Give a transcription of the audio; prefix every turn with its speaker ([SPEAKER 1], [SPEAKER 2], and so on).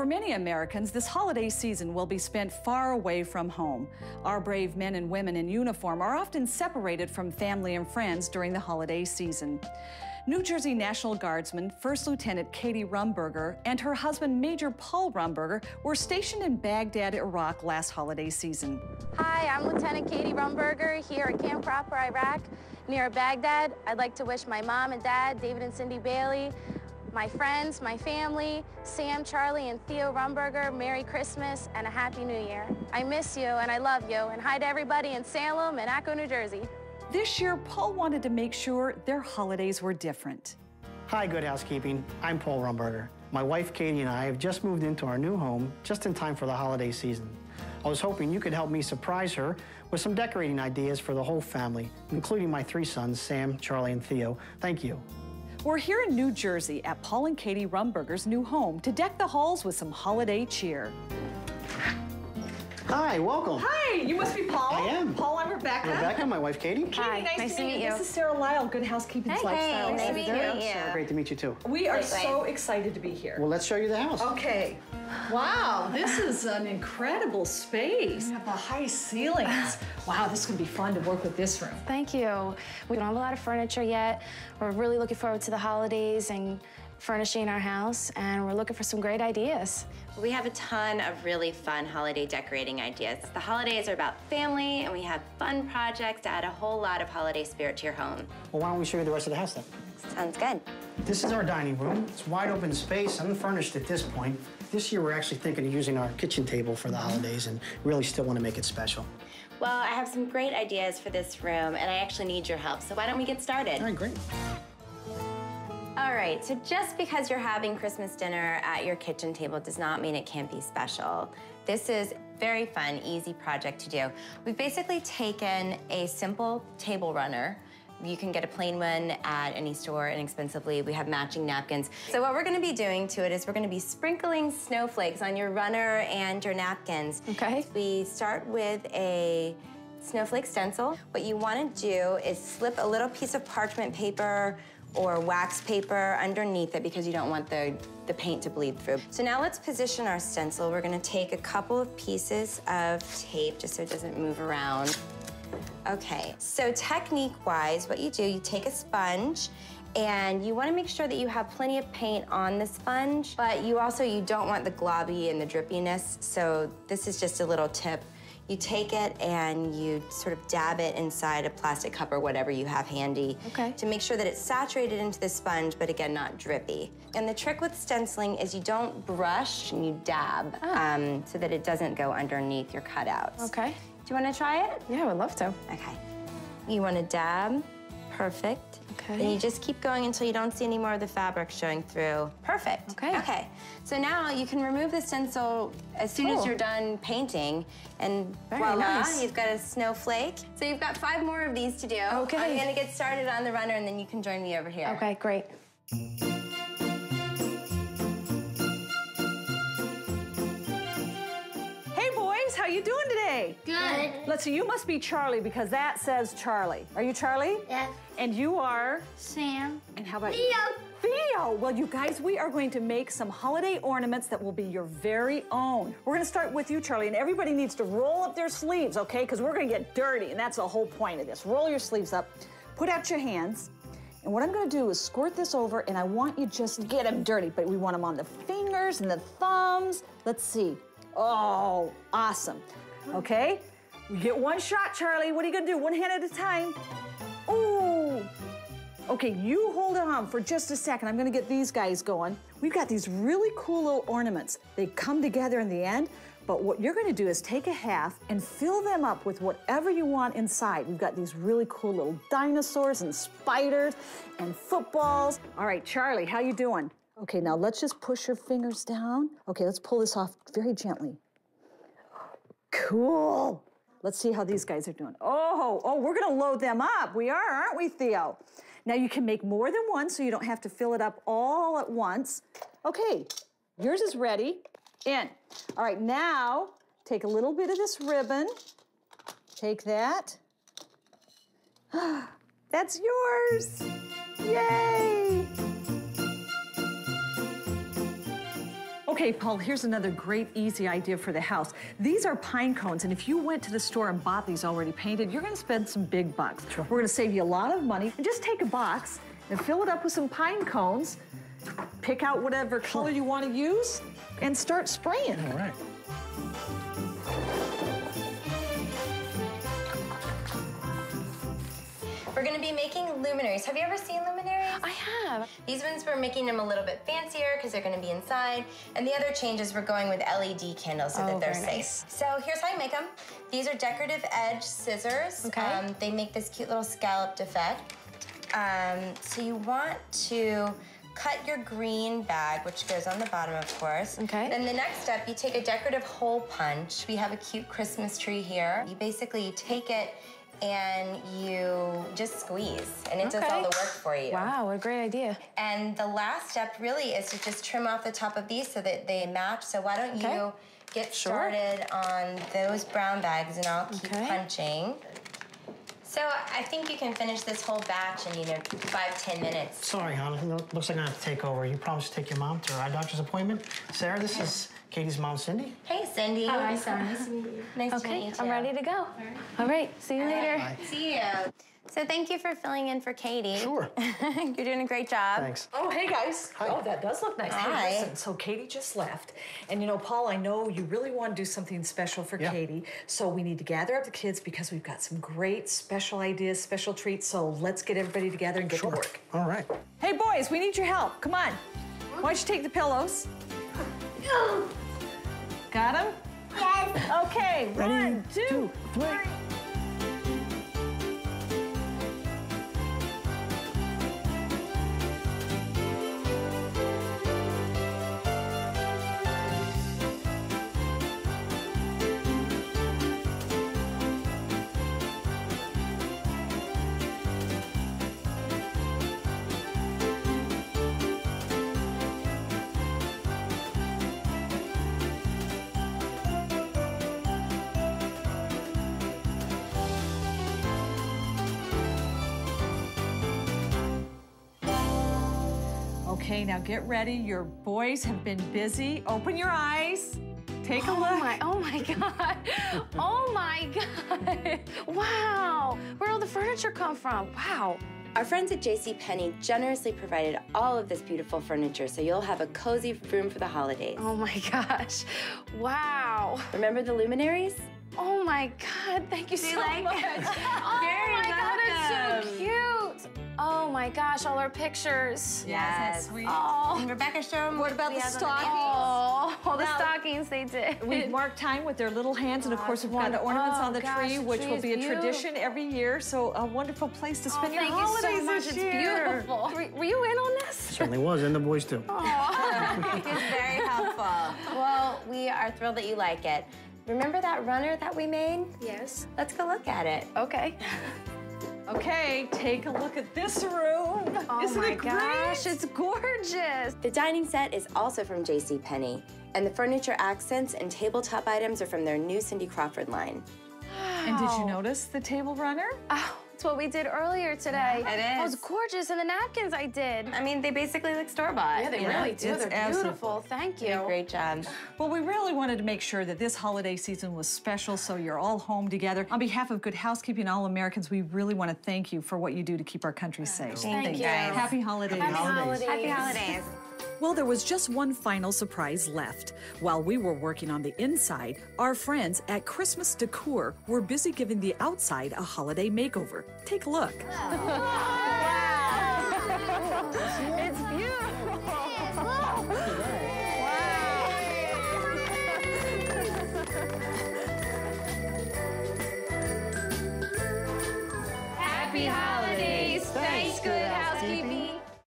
[SPEAKER 1] For many Americans, this holiday season will be spent far away from home. Our brave men and women in uniform are often separated from family and friends during the holiday season. New Jersey National Guardsman First Lieutenant Katie Rumberger and her husband Major Paul Rumberger were stationed in Baghdad, Iraq last holiday season.
[SPEAKER 2] Hi, I'm Lieutenant Katie Rumberger here at Camp Proper, Iraq, near Baghdad. I'd like to wish my mom and dad, David and Cindy Bailey, my friends, my family, Sam, Charlie, and Theo Rumberger, Merry Christmas and a Happy New Year. I miss you and I love you, and hi to everybody in Salem and Echo, New Jersey.
[SPEAKER 1] This year, Paul wanted to make sure their holidays were different.
[SPEAKER 3] Hi, Good Housekeeping. I'm Paul Rumberger. My wife Katie and I have just moved into our new home just in time for the holiday season. I was hoping you could help me surprise her with some decorating ideas for the whole family, including my three sons, Sam, Charlie, and Theo. Thank you.
[SPEAKER 1] We're here in New Jersey at Paul and Katie Rumberger's new home to deck the halls with some holiday cheer.
[SPEAKER 3] Hi, welcome.
[SPEAKER 1] Hi, you must be Paul.
[SPEAKER 3] I am.
[SPEAKER 1] Paul, I'm Rebecca.
[SPEAKER 3] Rebecca, my wife Katie.
[SPEAKER 1] Katie,
[SPEAKER 2] Hi,
[SPEAKER 1] nice,
[SPEAKER 2] nice
[SPEAKER 1] to meet you. This is Sarah Lyle, Good Housekeeping
[SPEAKER 2] Hey,
[SPEAKER 1] Lifestyle.
[SPEAKER 2] hey, nice to
[SPEAKER 1] editor.
[SPEAKER 2] meet you.
[SPEAKER 3] Sarah, great to meet you too.
[SPEAKER 1] We are
[SPEAKER 2] Wait, wait.
[SPEAKER 1] so excited to be here.
[SPEAKER 3] Well, let's show you the house.
[SPEAKER 1] Okay. Wow, this is an incredible space. We have the high ceilings. Wow, this is gonna be fun to work with this room.
[SPEAKER 2] Thank you. We don't have a lot of furniture yet. We're really looking forward to the holidays and furnishing our house, and we're looking for some great ideas.
[SPEAKER 4] We have a ton of really fun holiday decorating ideas. The holidays are about family, and we have fun projects to add a whole lot of holiday spirit to your home.
[SPEAKER 3] Well, why don't we show you the rest of the house then?
[SPEAKER 4] Sounds good.
[SPEAKER 3] This is our dining room. It's wide open space, unfurnished at this point. This year, we're actually thinking of using our kitchen table for the holidays and really still want to make it special.
[SPEAKER 4] Well, I have some great ideas for this room, and I actually need your help. So why don't we get started?
[SPEAKER 3] All right, great.
[SPEAKER 4] All right, so just because you're having Christmas dinner at your kitchen table does not mean it can't be special. This is very fun, easy project to do. We've basically taken a simple table runner. You can get a plain one at any store inexpensively. We have matching napkins. So what we're gonna be doing to it is we're gonna be sprinkling snowflakes on your runner and your napkins.
[SPEAKER 2] Okay.
[SPEAKER 4] We start with a snowflake stencil. What you wanna do is slip a little piece of parchment paper or wax paper underneath it because you don't want the, the paint to bleed through. So now let's position our stencil. We're gonna take a couple of pieces of tape just so it doesn't move around. Okay, so technique-wise, what you do, you take a sponge and you wanna make sure that you have plenty of paint on the sponge, but you also, you don't want the globby and the drippiness, so this is just a little tip. You take it and you sort of dab it inside a plastic cup or whatever you have handy
[SPEAKER 2] Okay.
[SPEAKER 4] to make sure that it's saturated into the sponge, but again, not drippy. And the trick with stenciling is you don't brush and you dab um, so that it doesn't go underneath your cutouts.
[SPEAKER 2] Okay.
[SPEAKER 4] Do you want to try it?
[SPEAKER 2] Yeah, I would love to.
[SPEAKER 4] Okay. You want to dab. Perfect.
[SPEAKER 2] Okay.
[SPEAKER 4] And you just keep going until you don't see any more of the fabric showing through. Perfect.
[SPEAKER 2] Okay.
[SPEAKER 4] Okay. So now you can remove the stencil as soon as you're done painting, and
[SPEAKER 2] Very
[SPEAKER 4] voila,
[SPEAKER 2] nice.
[SPEAKER 4] you've got a snowflake. So you've got five more of these to do.
[SPEAKER 2] Okay.
[SPEAKER 4] I'm gonna get started on the runner, and then you can join me over here.
[SPEAKER 2] Okay, great.
[SPEAKER 1] How you doing today?
[SPEAKER 5] Good.
[SPEAKER 1] Let's see, you must be Charlie because that says Charlie. Are you Charlie?
[SPEAKER 5] Yes.
[SPEAKER 1] And you are?
[SPEAKER 5] Sam.
[SPEAKER 1] And how about
[SPEAKER 5] Theo.
[SPEAKER 1] Theo. Well, you guys, we are going to make some holiday ornaments that will be your very own. We're going to start with you, Charlie, and everybody needs to roll up their sleeves, okay? Because we're going to get dirty, and that's the whole point of this. Roll your sleeves up, put out your hands, and what I'm going to do is squirt this over, and I want you just to get them dirty, but we want them on the fingers and the thumbs. Let's see. Oh, awesome. Okay? We get one shot, Charlie. What are you to do? One hand at a time. Ooh. Okay, you hold on for just a second. I'm gonna get these guys going. We've got these really cool little ornaments. They come together in the end, but what you're gonna do is take a half and fill them up with whatever you want inside. We've got these really cool little dinosaurs and spiders and footballs. All right, Charlie, how you doing? Okay, now let's just push your fingers down. Okay, let's pull this off very gently. Cool. Let's see how these guys are doing. Oh, oh, we're gonna load them up. We are, aren't we, Theo? Now you can make more than one so you don't have to fill it up all at once. Okay, yours is ready. In. All right, now take a little bit of this ribbon. Take that. That's yours. Yay! Okay, Paul, here's another great, easy idea for the house. These are pine cones, and if you went to the store and bought these already painted, you're gonna spend some big bucks.
[SPEAKER 3] Sure.
[SPEAKER 1] We're gonna save you a lot of money. And just take a box and fill it up with some pine cones, pick out whatever color you wanna use, and start spraying.
[SPEAKER 3] All right.
[SPEAKER 4] We're gonna be making luminaries. Have you ever seen luminaries?
[SPEAKER 2] I have.
[SPEAKER 4] These ones we're making them a little bit fancier because they're gonna be inside. And the other changes we're going with LED candles so
[SPEAKER 2] Oh,
[SPEAKER 4] that they're safe.
[SPEAKER 2] nice.
[SPEAKER 4] So here's how you make them. These are decorative edge scissors.
[SPEAKER 2] Okay.
[SPEAKER 4] Um, they make this cute little scalloped effect. Um, so you want to cut your green bag, which goes on the bottom, of course.
[SPEAKER 2] Okay.
[SPEAKER 4] Then the next step, you take a decorative hole punch. We have a cute Christmas tree here. You basically take it and you just squeeze, and it does all the work for you.
[SPEAKER 2] Wow, what a great idea.
[SPEAKER 4] And the last step really is to just trim off the top of these so that they match. So why don't
[SPEAKER 2] Okay.
[SPEAKER 4] you get
[SPEAKER 2] Sure.
[SPEAKER 4] started on those brown bags and I'll keep
[SPEAKER 2] Okay.
[SPEAKER 4] punching. So I think you can finish this whole batch in, you know, five, ten minutes.
[SPEAKER 3] Sorry, hon. Looks like I have to take over. You promised to take your mom to her eye doctor's appointment. Sarah, this is Katie's mom, Cindy.
[SPEAKER 4] Hey, Cindy.
[SPEAKER 2] Hi.
[SPEAKER 4] Sarah. Nice to meet you. Nice to meet
[SPEAKER 2] Okay,
[SPEAKER 4] you
[SPEAKER 2] I'm ready to go. All right, see you later.
[SPEAKER 3] Bye.
[SPEAKER 4] See you. So thank you for filling in for Katie.
[SPEAKER 3] Sure.
[SPEAKER 4] You're doing a great job.
[SPEAKER 3] Thanks.
[SPEAKER 1] Oh, hey guys. Oh, that does look nice.
[SPEAKER 4] Hi.
[SPEAKER 1] Hey, listen, so Katie just left. And you know, Paul, I know you really want to do something special for
[SPEAKER 3] Yeah.
[SPEAKER 1] Katie. So we need to gather up the kids because we've got some great special ideas, special treats. So let's get everybody together and get
[SPEAKER 3] Sure.
[SPEAKER 1] to work.
[SPEAKER 3] All right.
[SPEAKER 1] Hey boys, we need your help. Come on. Why don't you take the pillows? Got them? Yes. Okay, one, two,
[SPEAKER 3] three.
[SPEAKER 1] Okay, now get ready. Your boys have been busy. Open your eyes. Take a
[SPEAKER 2] Oh
[SPEAKER 1] look.
[SPEAKER 2] my, oh my God. Oh my God. Wow. Where'd all the furniture come from? Wow.
[SPEAKER 4] Our friends at JCPenney generously provided all of this beautiful furniture, so you'll have a cozy room for the holidays.
[SPEAKER 2] Oh my gosh. Wow.
[SPEAKER 4] Remember the luminaries?
[SPEAKER 2] Oh my God. Thank you so
[SPEAKER 4] like
[SPEAKER 2] much.
[SPEAKER 4] it?
[SPEAKER 2] Oh
[SPEAKER 4] Very
[SPEAKER 2] my God, it's so cute. Oh my gosh, all our pictures.
[SPEAKER 4] Yes.
[SPEAKER 1] sweet?
[SPEAKER 2] Oh.
[SPEAKER 4] And Rebecca, show them
[SPEAKER 1] What about the
[SPEAKER 4] have on
[SPEAKER 1] stockings?
[SPEAKER 2] Oh, all the
[SPEAKER 1] Now-
[SPEAKER 2] stockings they did.
[SPEAKER 1] We've marked time with their little hands, and of oh, course, we've got
[SPEAKER 2] wonderful.
[SPEAKER 1] ornaments
[SPEAKER 2] Oh,
[SPEAKER 1] on the
[SPEAKER 2] gosh,
[SPEAKER 1] tree,
[SPEAKER 2] the
[SPEAKER 1] which
[SPEAKER 2] tree
[SPEAKER 1] will be a tradition every year. So, a wonderful place to
[SPEAKER 2] Oh,
[SPEAKER 1] spend your
[SPEAKER 2] thank
[SPEAKER 1] holidays
[SPEAKER 2] you so much.
[SPEAKER 1] this
[SPEAKER 2] It's
[SPEAKER 1] year.
[SPEAKER 2] beautiful. Were, were you in on this?
[SPEAKER 3] Certainly was, and the boys too.
[SPEAKER 4] It's very helpful. Well, we are thrilled that you like it. Remember that runner that we made?
[SPEAKER 2] Yes.
[SPEAKER 4] Let's go look at it.
[SPEAKER 2] Okay.
[SPEAKER 1] Okay, take a look at this room.
[SPEAKER 2] Oh
[SPEAKER 1] Isn't
[SPEAKER 2] my
[SPEAKER 1] it great?
[SPEAKER 2] gosh, it's gorgeous.
[SPEAKER 4] The dining set is also from JCPenney, and the furniture accents and tabletop items are from their new Cindy Crawford line.
[SPEAKER 1] And did you notice the table runner?
[SPEAKER 2] Oh, it's what we did earlier today.
[SPEAKER 4] It
[SPEAKER 2] It was gorgeous, and the napkins I did.
[SPEAKER 4] I mean, they basically look store-bought.
[SPEAKER 2] Yeah, they
[SPEAKER 1] Yeah,
[SPEAKER 2] really do.
[SPEAKER 1] it's
[SPEAKER 2] They're
[SPEAKER 1] absolute-
[SPEAKER 2] beautiful. Thank
[SPEAKER 4] Did a
[SPEAKER 2] you.
[SPEAKER 4] Great job.
[SPEAKER 1] Well, we really wanted to make sure that this holiday season was special, so you're all home together. On behalf of Good Housekeeping and All Americans, we really want to thank you for what you do to keep our country safe.
[SPEAKER 4] Thank you.
[SPEAKER 2] guys.
[SPEAKER 1] Happy holidays.
[SPEAKER 2] Happy
[SPEAKER 3] holidays.
[SPEAKER 2] holidays.
[SPEAKER 4] Happy holidays.
[SPEAKER 1] Well, there was just one final surprise left. While we were working on the inside, our friends at Christmas Decor were busy giving the outside a holiday makeover. Take a look.
[SPEAKER 2] It's beautiful. Happy holidays.